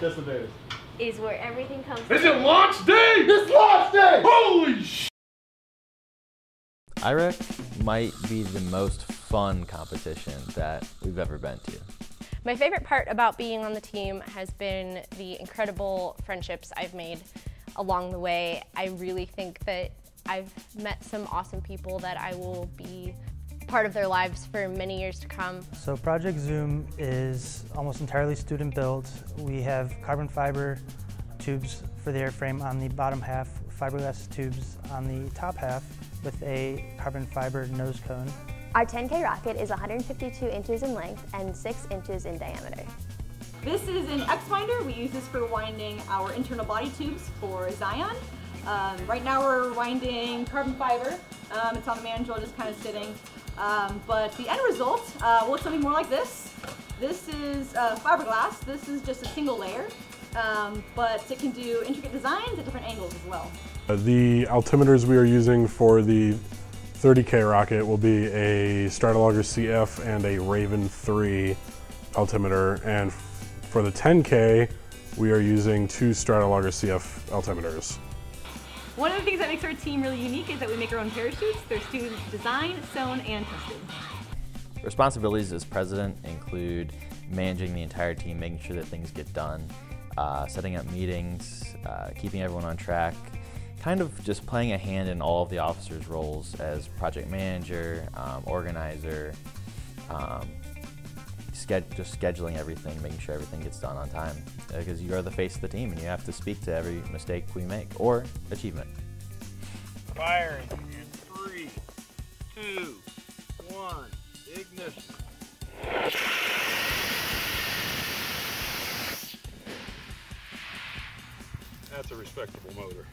Yes, it is. is where everything comes. Is it launch day? It's launch day! Holy sh! IREC might be the most fun competition that we've ever been to. My favorite part about being on the team has been the incredible friendships I've made along the way. I really think that I've met some awesome people that I will be part of their lives for many years to come. So Project Zoom is almost entirely student built. We have carbon fiber tubes for the airframe on the bottom half, fiberglass tubes on the top half with a carbon fiber nose cone. Our 10K rocket is 152 inches in length and 6 inches in diameter. This is an X-winder. We use this for winding our internal body tubes for Zion. Um, right now we're winding carbon fiber. Um, it's on the manual, just kind of sitting. Um, but the end result uh, will look something more like this. This is uh, fiberglass. This is just a single layer, um, but it can do intricate designs at different angles as well. Uh, The altimeters we are using for the 30K rocket will be a Stratologger CF and a Raven 3 altimeter. And for the 10K, we are using two Stratologger CF altimeters. One of the things that makes our team really unique is that we make our own parachutes. They're student designed, sewn, and tested. Responsibilities as president include managing the entire team, making sure that things get done, uh, setting up meetings, uh, keeping everyone on track, kind of just playing a hand in all of the officers' roles as project manager, um, organizer, um, just scheduling everything, making sure everything gets done on time. Uh, because you are the face of the team and you have to speak to every mistake we make or achievement. Firing in three, two, one, ignition. That's a respectable motor.